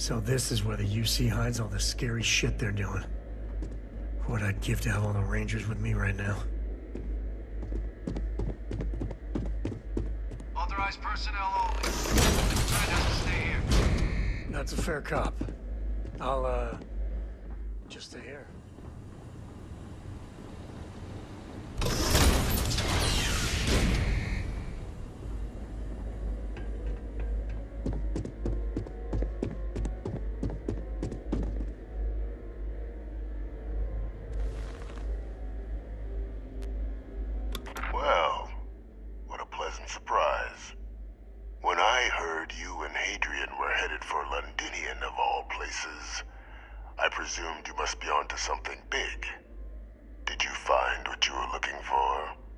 So this is where the UC hides all the scary shit they're doing. What I'd give to have all the Rangers with me right now. Authorized personnel only. That's a fair cop. I'll, uh... I presumed you must be onto something big. Did you find what you were looking for?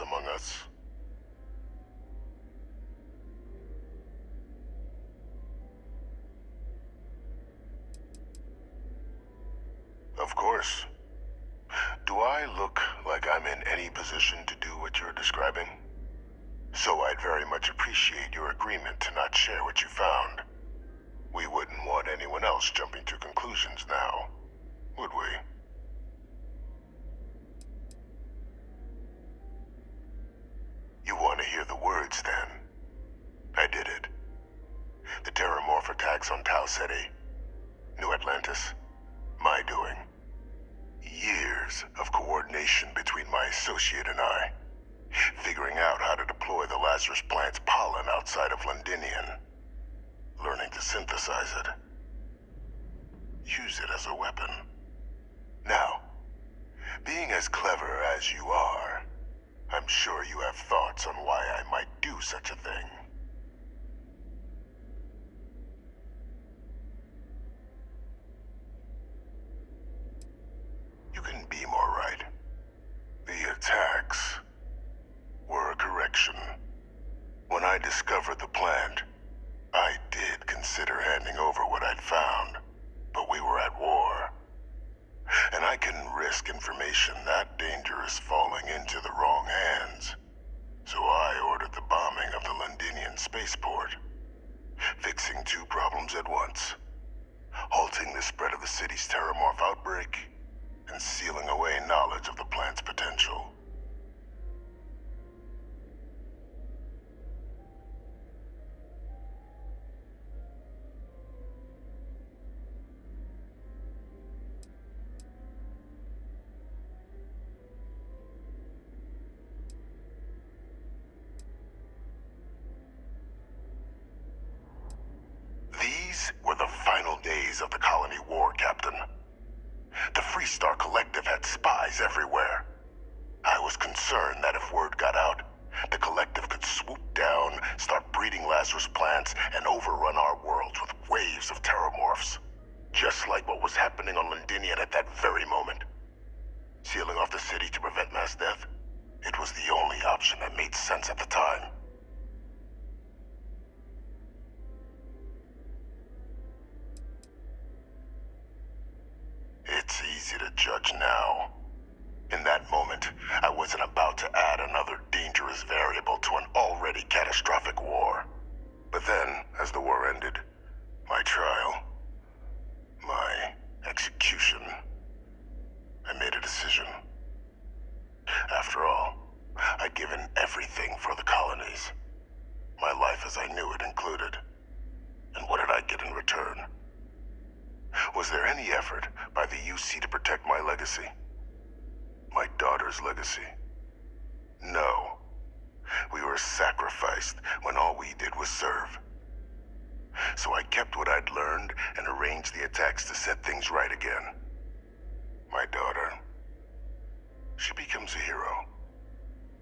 among us. breeding Lazarus plants and overrun our worlds with waves of terrormorphs. Just like what was happening on Londinion at that very moment. Sealing off the city to prevent mass death, it was the only option that made sense at the time.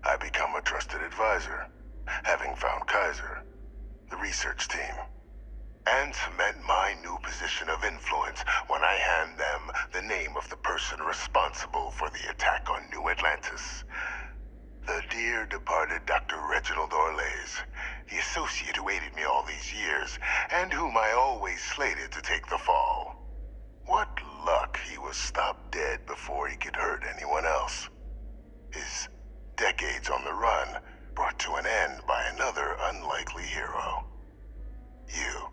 I become a trusted advisor, having found Kaiser, the research team, and cement my new position of influence when I hand them the name of the person responsible for the attack on New Atlantis. The dear departed Dr. Reginald Orlays, the associate who aided me all these years, and whom I always slated to take the fall. What luck he was stopped dead before he could hurt anyone else. His decades on the run brought to an end by another unlikely hero. You.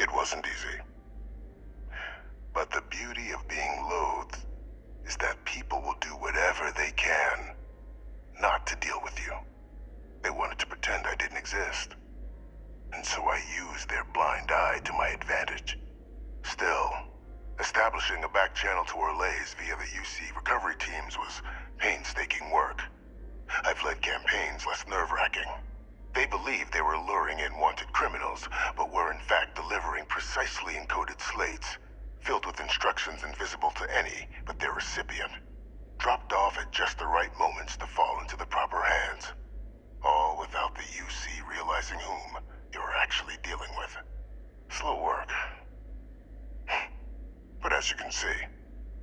It wasn't easy. But the beauty of being loathed is that people will do whatever they can not to deal with you. They wanted to pretend I didn't exist. And so I used their blind eye to my advantage. Still, establishing a back channel to Orlays via the UC recovery teams was painstaking work. I've led campaigns less nerve-wracking. They believed they were luring in wanted criminals, but were in fact delivering precisely encoded slates, filled with instructions invisible to any but their recipient. Dropped off at just the right moments to fall into the proper hands. All without the UC realizing whom you were actually dealing with. Slow work. But as you can see,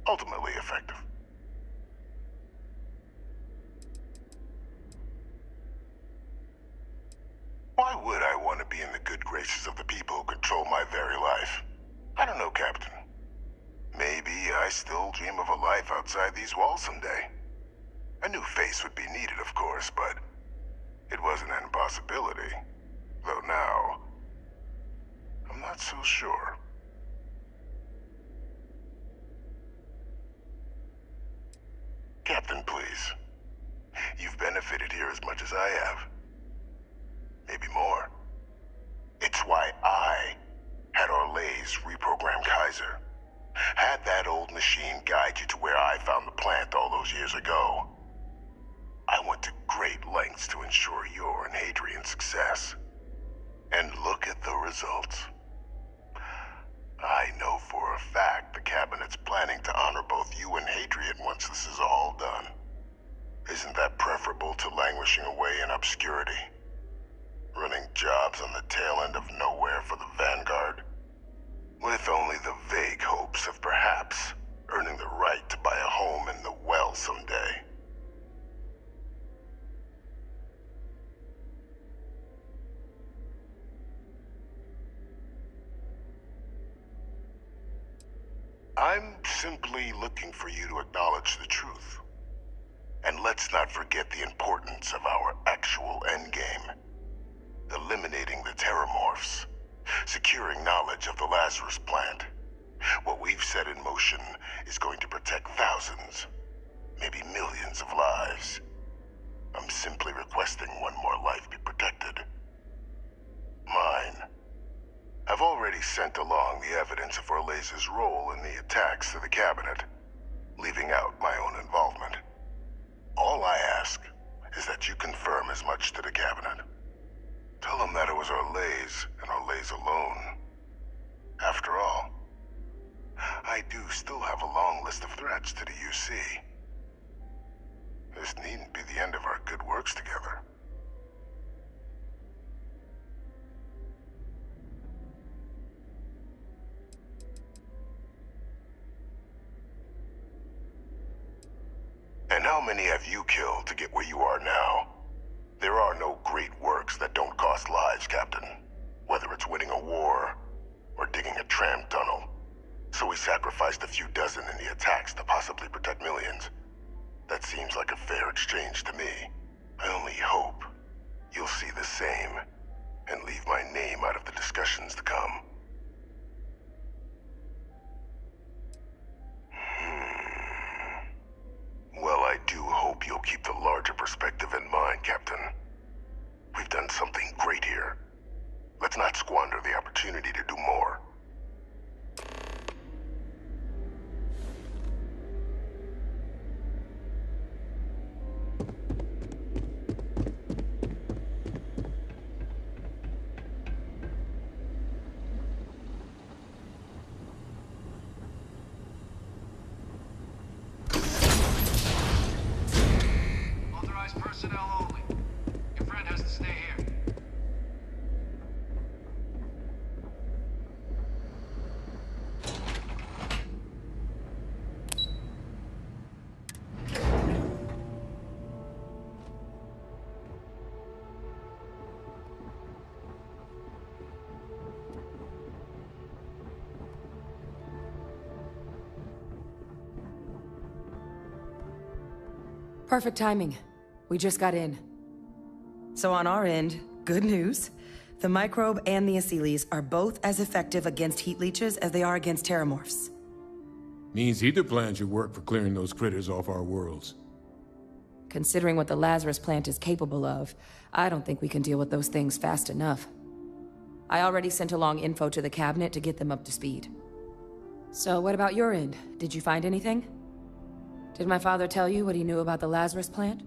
ultimately effective. Why would I want to be in the good graces of the people who control my very life? I don't know, Captain. Maybe I still dream of a life outside these walls someday. A new face would be needed, of course, but it wasn't an impossibility. Though now, I'm not so sure. Captain, please. You've benefited here as much as I have. Maybe more. It's why I had Orlays reprogram Kaiser. Had that old machine guide you to where I found the plant all those years ago. I went to great lengths to ensure your and Hadrian's success. And look at the results. I know for a fact the Cabinet's planning to honor both you and Hadrian once this is all done. Isn't that preferable to languishing away in obscurity? Running jobs on the tail end of nowhere for the Vanguard? With only the vague hopes of perhaps earning the right to buy a home in the well someday. I'm simply looking for you to acknowledge the truth. And let's not forget the importance of our actual endgame. Eliminating the Terrormorphs. Securing knowledge of the Lazarus plant. What we've set in motion is going to protect thousands, maybe millions of lives. I'm simply requesting one more life be protected. Mine. I've already sent along the evidence of Orlays' role in the attacks to the cabinet, leaving out my own involvement. All I ask is that you confirm as much to the cabinet. Tell them that it was Orlays and Orlays alone. After all, I do still have a long list of threats to the UC. This needn't be the end of our good works together. And how many have you killed to get where you are now? There are no great works that don't cost lives, Captain. Whether it's winning a war or digging a tram tunnel. So we sacrificed a few dozen in the attacks to possibly protect millions. That seems like a fair exchange to me. I only hope you'll see the same and leave my name out of the discussions to come. Hmm. Well, I do hope you'll keep the larger perspective in mind, Captain. We've done something great here. Let's not squander the opportunity to do more. Perfect timing. We just got in. So on our end, good news. The microbe and the Aceles are both as effective against heat leeches as they are against terrormorphs. Means either plan should work for clearing those critters off our worlds. Considering what the Lazarus plant is capable of, I don't think we can deal with those things fast enough. I already sent along info to the cabinet to get them up to speed. So what about your end? Did you find anything? Did my father tell you what he knew about the Lazarus plant?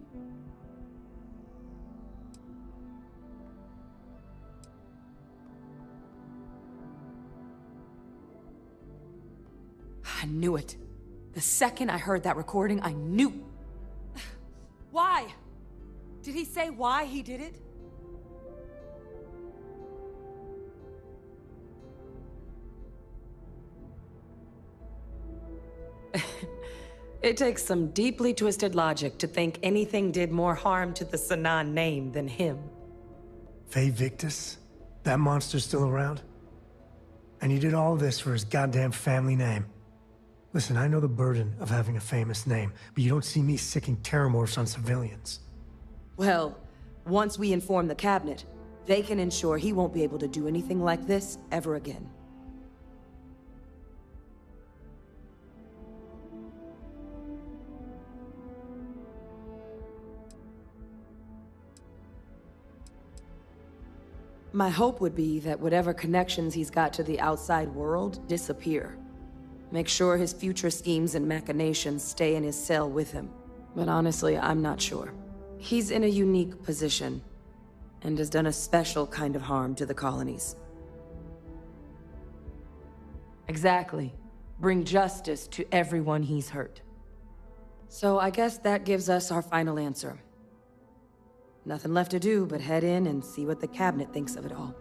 I knew it. The second I heard that recording, I knew. Why? Did he say why he did it? It takes some deeply twisted logic to think anything did more harm to the Sanon name than him. Vae Victis? That monster's still around? And you did all this for his goddamn family name. Listen, I know the burden of having a famous name, but you don't see me sicking terrormorphs on civilians. Well, once we inform the cabinet, they can ensure he won't be able to do anything like this ever again. My hope would be that whatever connections he's got to the outside world disappear. Make sure his future schemes and machinations stay in his cell with him. But honestly, I'm not sure. He's in a unique position, and has done a special kind of harm to the colonies. Exactly. Bring justice to everyone he's hurt. So I guess that gives us our final answer. Nothing left to do but head in and see what the cabinet thinks of it all.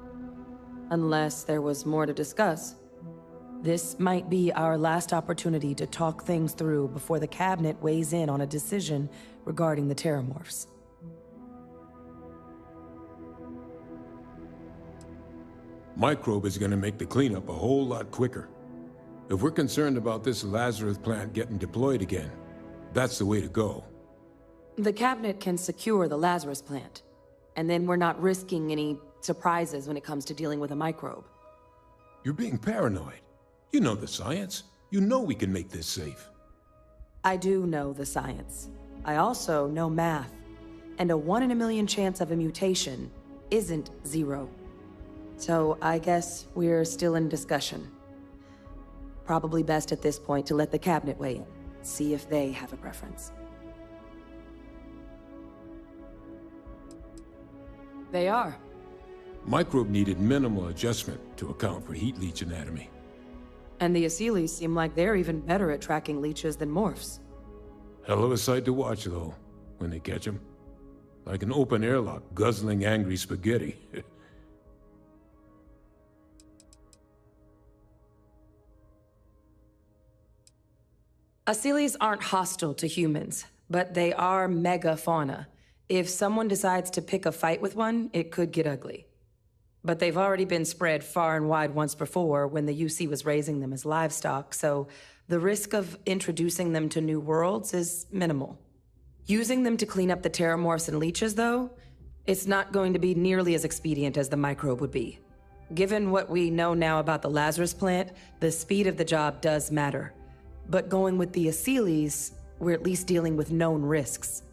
Unless there was more to discuss. This might be our last opportunity to talk things through before the cabinet weighs in on a decision regarding the terrormorphs. Microbe is gonna make the cleanup a whole lot quicker. If we're concerned about this Lazarus plant getting deployed again, that's the way to go. The cabinet can secure the Lazarus plant, and then we're not risking any surprises when it comes to dealing with a microbe. You're being paranoid. You know the science. You know we can make this safe. I do know the science. I also know math. And a one in a million chance of a mutation isn't zero. So I guess we're still in discussion. Probably best at this point to let the cabinet weigh in, see if they have a preference. They are. Microbe needed minimal adjustment to account for heat leech anatomy. And the Aceles seem like they're even better at tracking leeches than morphs. Hell of a sight to watch, though, when they catch 'em. Like an open airlock guzzling angry spaghetti. Aceles aren't hostile to humans, but they are megafauna. If someone decides to pick a fight with one, it could get ugly. But they've already been spread far and wide once before when the UC was raising them as livestock, so the risk of introducing them to new worlds is minimal. Using them to clean up the terrormorphs and leeches, though, it's not going to be nearly as expedient as the microbe would be. Given what we know now about the Lazarus plant, the speed of the job does matter. But going with the Aceles, we're at least dealing with known risks.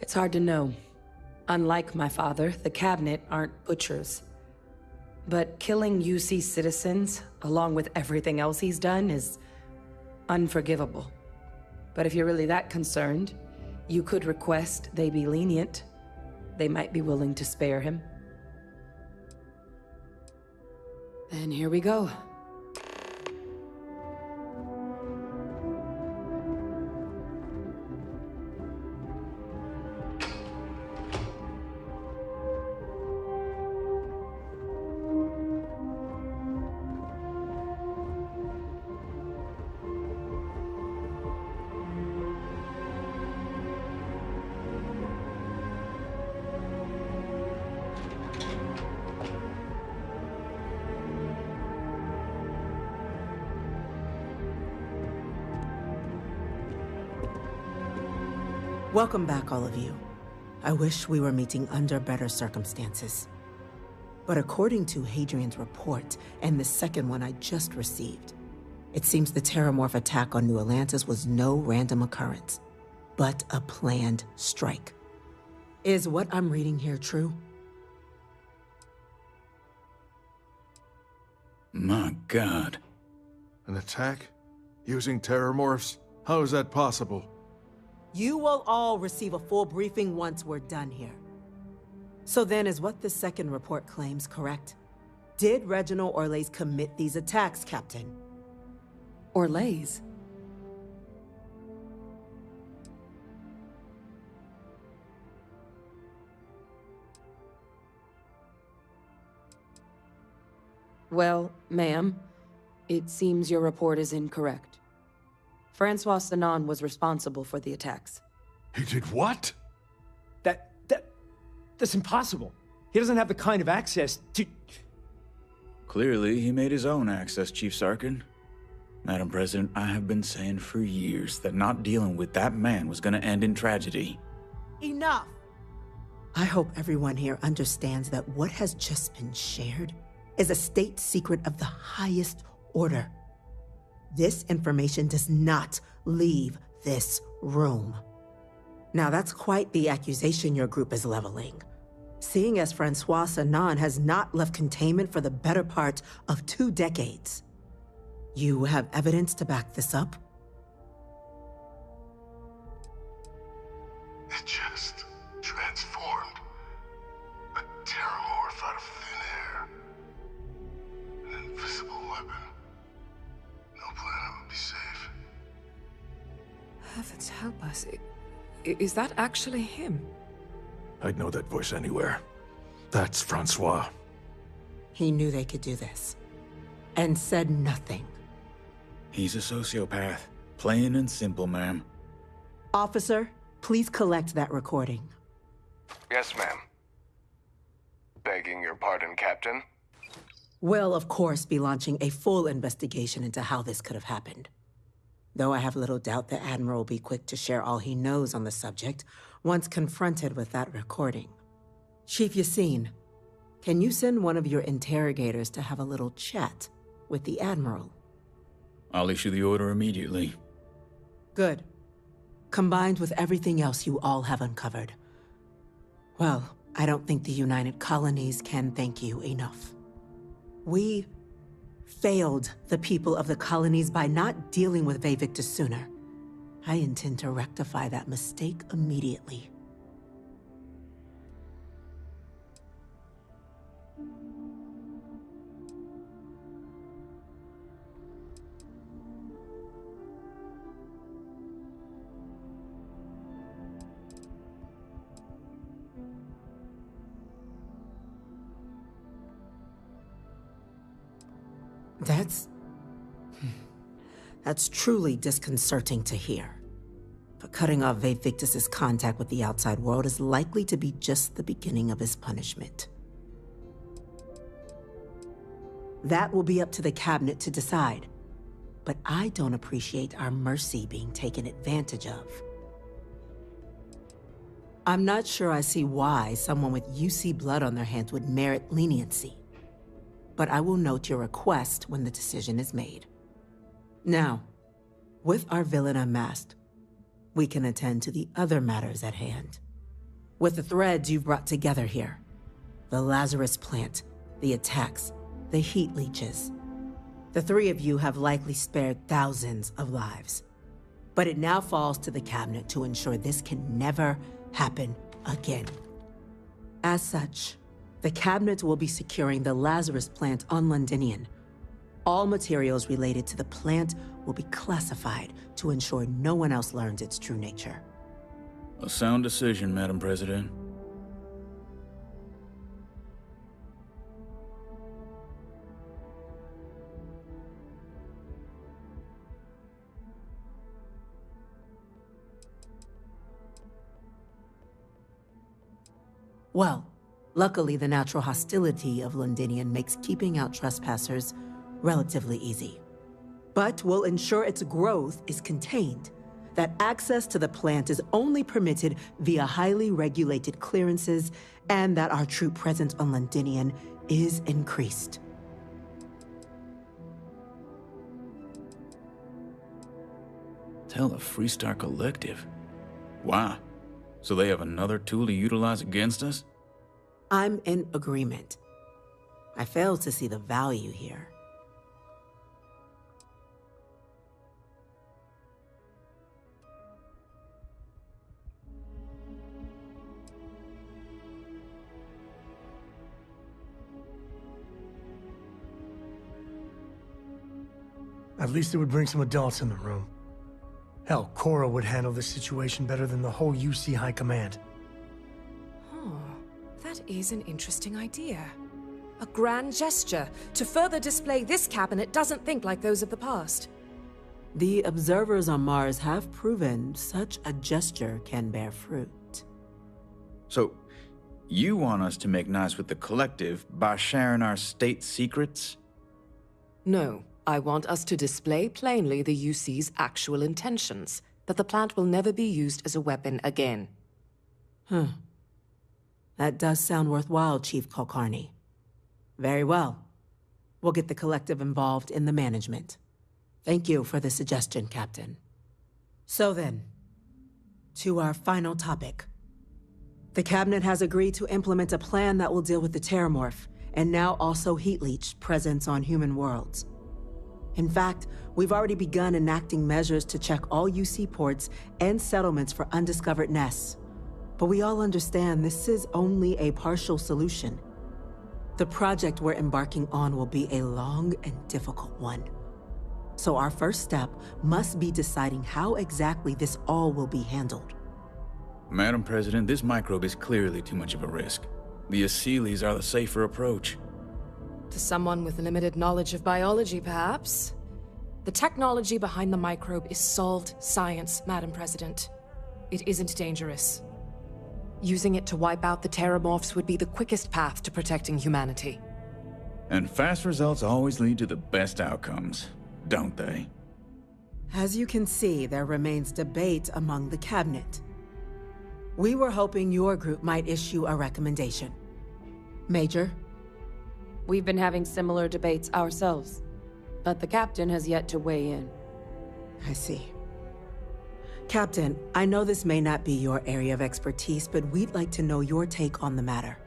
It's hard to know. Unlike my father, the Cabinet aren't butchers. But killing UC citizens, along with everything else he's done, is unforgivable. But if you're really that concerned, you could request they be lenient. They might be willing to spare him. Then here we go. Welcome back, all of you. I wish we were meeting under better circumstances. But according to Hadrian's report, and the second one I just received, it seems the Terrormorph attack on New Atlantis was no random occurrence, but a planned strike. Is what I'm reading here true? My god. An attack? Using terrormorphs? How is that possible? You will all receive a full briefing once we're done here. So then, is what the second report claims correct? Did Reginald Orlais commit these attacks, Captain? Orlais? Well, ma'am, it seems your report is incorrect. Francois Sanon was responsible for the attacks. He did what? That, that, that's impossible. He doesn't have the kind of access to... Clearly, he made his own access, Chief Sarkin. Madam President, I have been saying for years that not dealing with that man was gonna end in tragedy. Enough! I hope everyone here understands that what has just been shared is a state secret of the highest order. This information does not leave this room. Now, that's quite the accusation your group is leveling. Seeing as Francois Sanon has not left containment for the better part of two decades. You have evidence to back this up? It just Heavens help us. I- i- Is that actually him? I'd know that voice anywhere. That's Francois. He knew they could do this. And said nothing. He's a sociopath. Plain and simple, ma'am. Officer, please collect that recording. Yes, ma'am. Begging your pardon, Captain. We'll, of course, be launching a full investigation into how this could have happened. Though I have little doubt the Admiral will be quick to share all he knows on the subject once confronted with that recording. Chief Yassine, can you send one of your interrogators to have a little chat with the Admiral? I'll issue the order immediately. Good. Combined with everything else you all have uncovered. Well, I don't think the United Colonies can thank you enough. We failed the people of the colonies by not dealing with Vae Victis sooner. I intend to rectify that mistake immediately. That's. That's truly disconcerting to hear. But cutting off Vae Victis's contact with the outside world is likely to be just the beginning of his punishment. That will be up to the cabinet to decide. But I don't appreciate our mercy being taken advantage of. I'm not sure I see why someone with UC blood on their hands would merit leniency but I will note your request when the decision is made. Now, with our villain unmasked, we can attend to the other matters at hand. With the threads you've brought together here the Lazarus plant, the attacks, the heat leeches. The three of you have likely spared thousands of lives. But it now falls to the Cabinet to ensure this can never happen again. As such, the Cabinet will be securing the Lazarus plant on Londinion. All materials related to the plant will be classified to ensure no one else learns its true nature. A sound decision, Madam President. Well, luckily the natural hostility of Londinion makes keeping out trespassers relatively easy. But we'll ensure its growth is contained, that access to the plant is only permitted via highly regulated clearances, and that our troop presence on Londinion is increased. Tell the Freestar Collective. Wow. So they have another tool to utilize against us? I'm in agreement. I fail to see the value here. At least it would bring some adults in the room. Hell, Cora would handle this situation better than the whole UC High Command. That is an interesting idea. A grand gesture to further display this cabinet doesn't think like those of the past. The observers on Mars have proven such a gesture can bear fruit. So, you want us to make nice with the collective by sharing our state secrets? No, I want us to display plainly the UC's actual intentions, that the plant will never be used as a weapon again. Hmm. That does sound worthwhile, Chief Kulkarni. Very well. We'll get the collective involved in the management. Thank you for the suggestion, Captain. So then, to our final topic. The Cabinet has agreed to implement a plan that will deal with the Terrormorph, and now also Heat Leech presence on human worlds. In fact, we've already begun enacting measures to check all UC ports and settlements for undiscovered nests. But we all understand this is only a partial solution. The project we're embarking on will be a long and difficult one. So our first step must be deciding how exactly this all will be handled. Madam President, this microbe is clearly too much of a risk. The Aceles are the safer approach. To someone with limited knowledge of biology, perhaps? The technology behind the microbe is solved science, Madam President. It isn't dangerous. Using it to wipe out the Terrormorphs would be the quickest path to protecting humanity. And fast results always lead to the best outcomes, don't they? As you can see, there remains debate among the Cabinet. We were hoping your group might issue a recommendation. Major? We've been having similar debates ourselves, but the captain has yet to weigh in. I see. Captain, I know this may not be your area of expertise, but we'd like to know your take on the matter.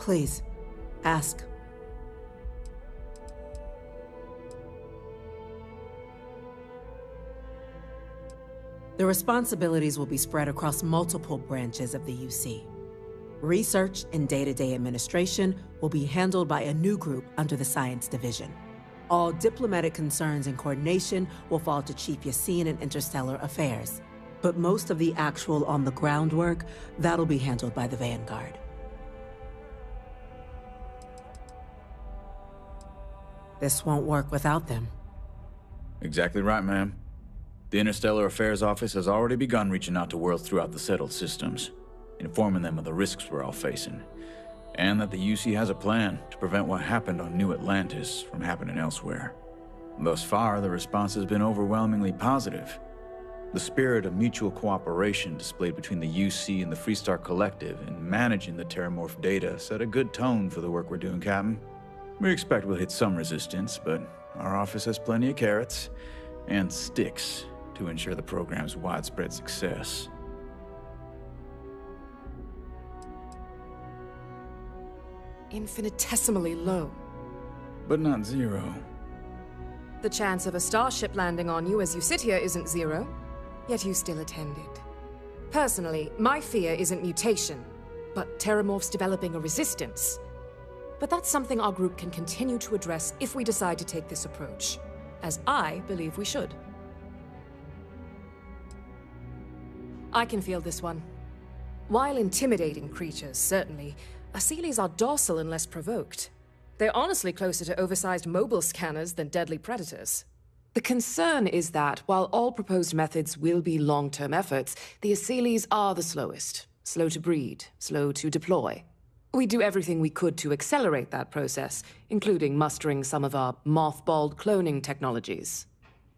Please, ask. The responsibilities will be spread across multiple branches of the UC. Research and day-to-day administration will be handled by a new group under the Science Division. All diplomatic concerns and coordination will fall to Chief Yassine and Interstellar Affairs. But most of the actual on-the-ground work, that'll be handled by the Vanguard. This won't work without them. Exactly right, ma'am. The Interstellar Affairs Office has already begun reaching out to worlds throughout the settled systems, informing them of the risks we're all facing. And that the UC has a plan to prevent what happened on New Atlantis from happening elsewhere. Thus far, the response has been overwhelmingly positive. The spirit of mutual cooperation displayed between the UC and the Freestar Collective in managing the Terrormorph data set a good tone for the work we're doing, Captain. We expect we'll hit some resistance, but our office has plenty of carrots and sticks to ensure the program's widespread success. Infinitesimally low. But not zero. The chance of a starship landing on you as you sit here isn't zero, yet you still attended. Personally, my fear isn't mutation, but Terrormorphs developing a resistance. But that's something our group can continue to address if we decide to take this approach, as I believe we should. I can feel this one. While intimidating creatures, certainly, Aceles are docile unless provoked. They're honestly closer to oversized mobile scanners than deadly predators. The concern is that, while all proposed methods will be long-term efforts, the Aceles are the slowest. Slow to breed, slow to deploy. We do everything we could to accelerate that process, including mustering some of our mothballed cloning technologies.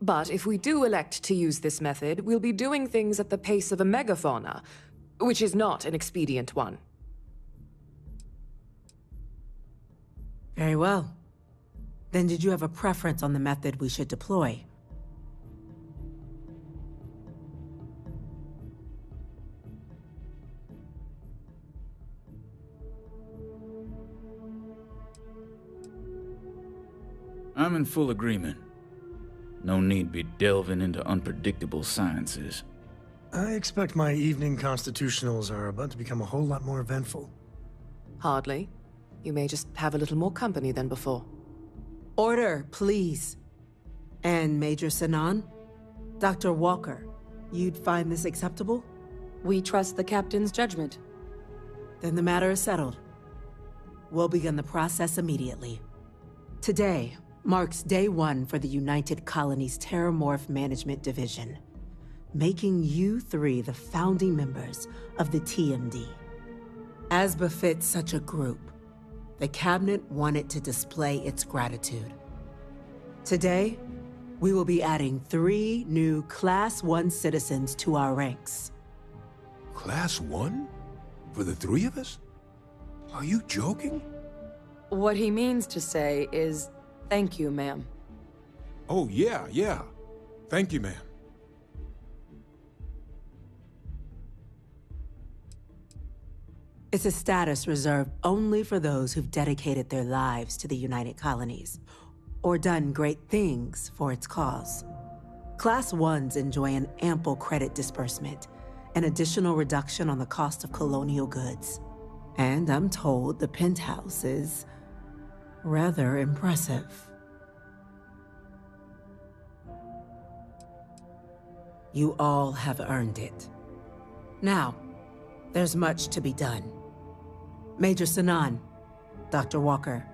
But if we do elect to use this method, we'll be doing things at the pace of a megafauna, which is not an expedient one. Very well. Then did you have a preference on the method we should deploy? I'm in full agreement. No need be delving into unpredictable sciences. I expect my evening constitutionals are about to become a whole lot more eventful. Hardly. You may just have a little more company than before. Order, please. And Major Sanon? Dr. Walker, you'd find this acceptable? We trust the captain's judgment. Then the matter is settled. We'll begin the process immediately. Today marks day one for the United Colonies Terrormorph Management Division, making you three the founding members of the TMD. As befits such a group, the Cabinet wanted to display its gratitude. Today, we will be adding three new Class 1 citizens to our ranks. Class 1? For the three of us? Are you joking? What he means to say is, thank you, ma'am. Oh, yeah, yeah. Thank you, ma'am. It's a status reserved only for those who've dedicated their lives to the United Colonies, or done great things for its cause. Class 1s enjoy an ample credit disbursement, an additional reduction on the cost of colonial goods. And I'm told the penthouse is rather impressive. You all have earned it. Now, there's much to be done. Major Sanon, Dr. Walker,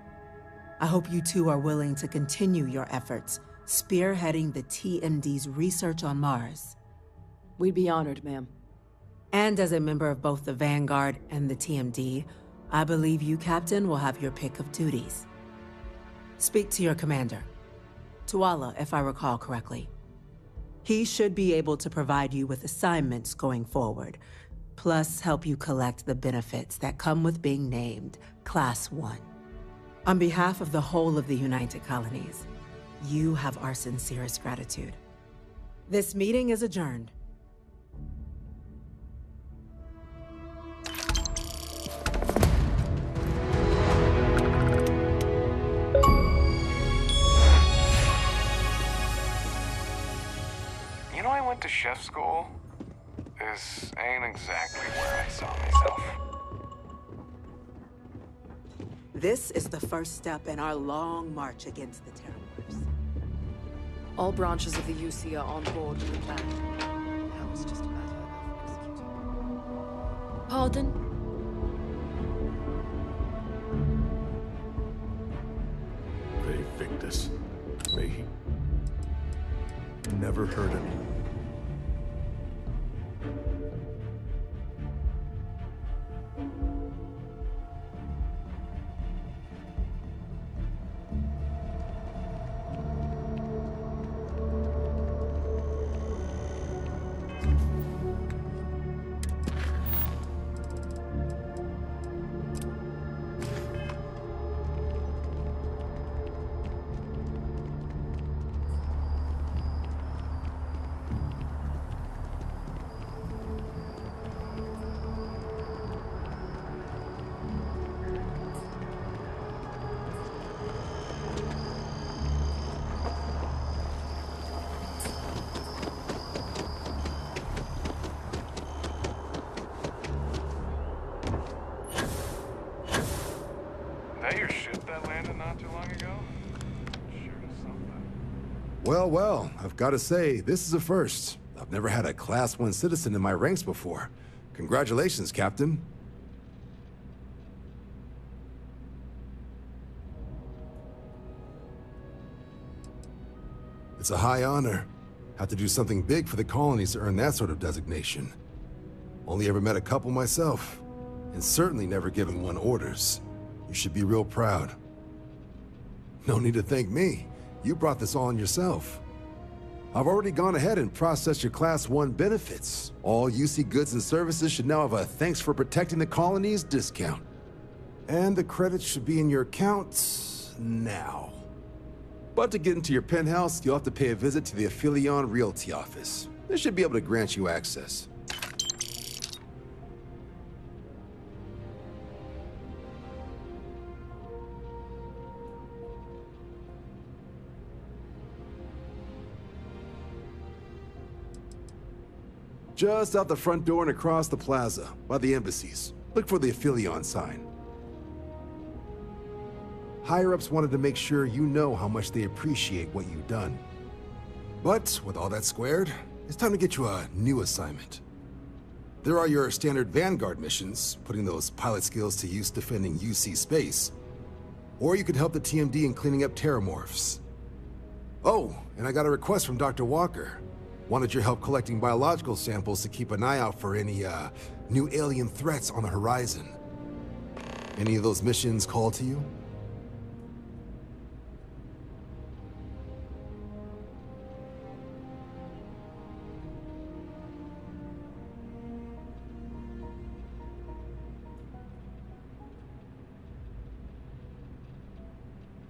I hope you two are willing to continue your efforts spearheading the TMD's research on Mars. We'd be honored, ma'am. And as a member of both the Vanguard and the TMD, I believe you, Captain, will have your pick of duties. Speak to your commander. Tuala, if I recall correctly. He should be able to provide you with assignments going forward, plus help you collect the benefits that come with being named Class 1. On behalf of the whole of the United Colonies, you have our sincerest gratitude. This meeting is adjourned. Went to chef school. This ain't exactly where I saw myself. This is the first step in our long march against the Terrormorphs. All branches of the UC are on board with the plan. Now it's just a matter of executing. Pardon? Vae Victis. May he... Never heard of him. Well, well, I've got to say, this is a first. I've never had a Class 1 citizen in my ranks before. Congratulations, Captain. It's a high honor. Have to do something big for the colonies to earn that sort of designation. Only ever met a couple myself, and certainly never given one orders. You should be real proud. No need to thank me. You brought this all on yourself. I've already gone ahead and processed your Class 1 benefits. All UC goods and services should now have a thanks for protecting the colonies discount. And the credits should be in your account now. But to get into your penthouse, you'll have to pay a visit to the Aphelion Realty office. They should be able to grant you access. Just out the front door and across the plaza, by the embassies. Look for the Aphelion sign. Higher-ups wanted to make sure you know how much they appreciate what you've done. But, with all that squared, it's time to get you a new assignment. There are your standard Vanguard missions, putting those pilot skills to use defending UC space. Or you could help the TMD in cleaning up terrormorphs. Oh, and I got a request from Dr. Walker. Wanted your help collecting biological samples to keep an eye out for any, uh, new alien threats on the horizon. Any of those missions call to you?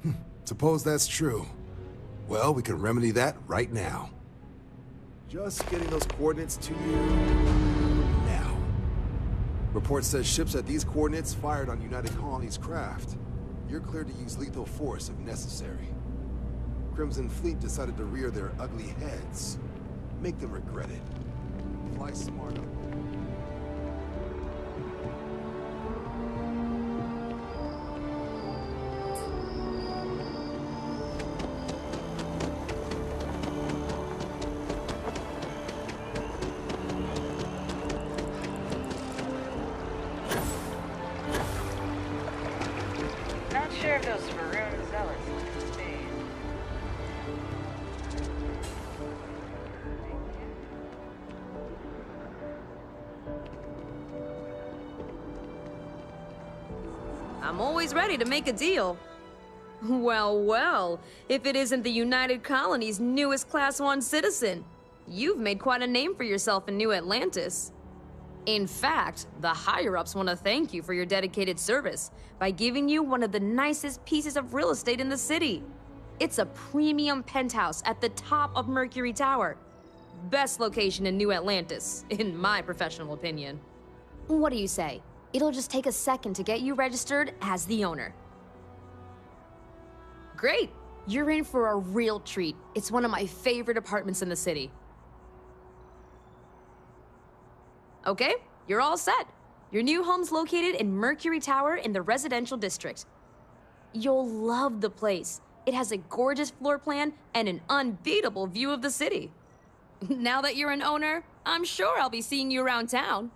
Hmm, Suppose that's true. Well, we can remedy that right now. Just getting those coordinates to you now. Report says ships at these coordinates fired on United Colonies craft. You're cleared to use lethal force if necessary. Crimson Fleet decided to rear their ugly heads. Make them regret it. Fly smart up. Those. I'm always ready to make a deal. Well, well, if it isn't the United Colony's newest Class 1 citizen, you've made quite a name for yourself in New Atlantis. In fact, the higher-ups want to thank you for your dedicated service by giving you one of the nicest pieces of real estate in the city. It's a premium penthouse at the top of Mercury Tower. Best location in New Atlantis, in my professional opinion. What do you say? It'll just take a second to get you registered as the owner. Great! You're in for a real treat. It's one of my favorite apartments in the city. Okay, you're all set. Your new home's located in Mercury Tower in the residential district. You'll love the place. It has a gorgeous floor plan and an unbeatable view of the city. Now that you're an owner, I'm sure I'll be seeing you around town.